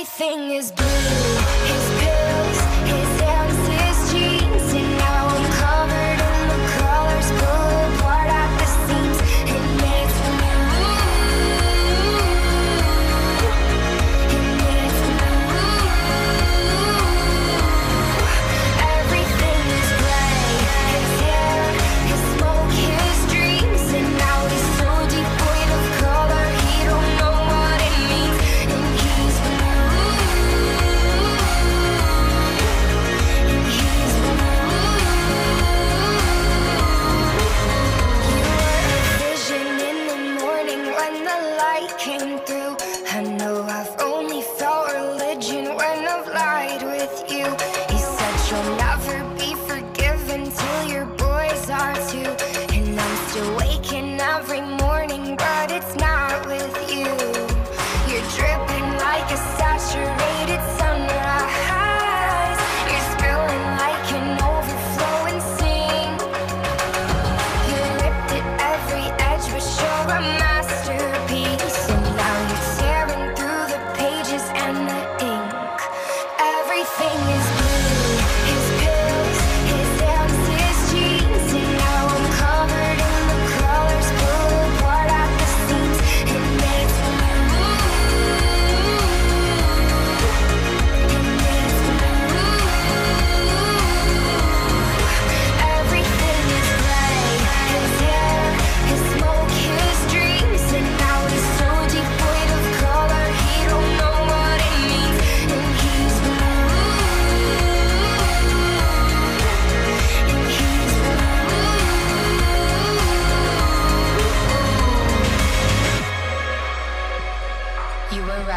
everything is blue. you.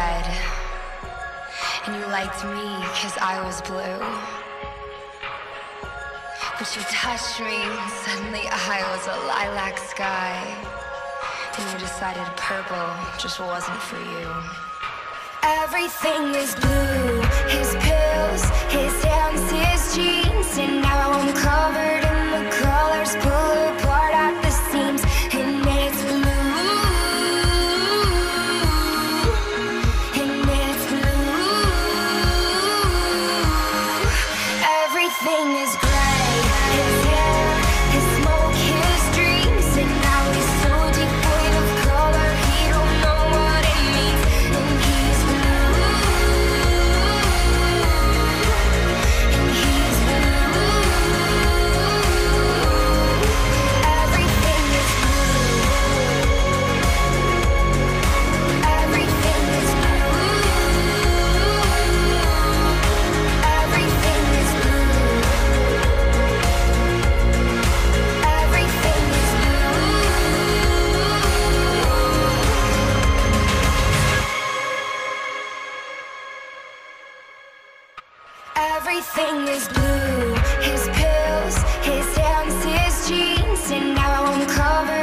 red. And you liked me because I was blue. But you touched me, suddenly I was a lilac sky. And you decided purple just wasn't for you. Everything is blue, his pills, his hands, his jeans, and now I'm covered. his pills, his hands, his jeans, and now I'm covered.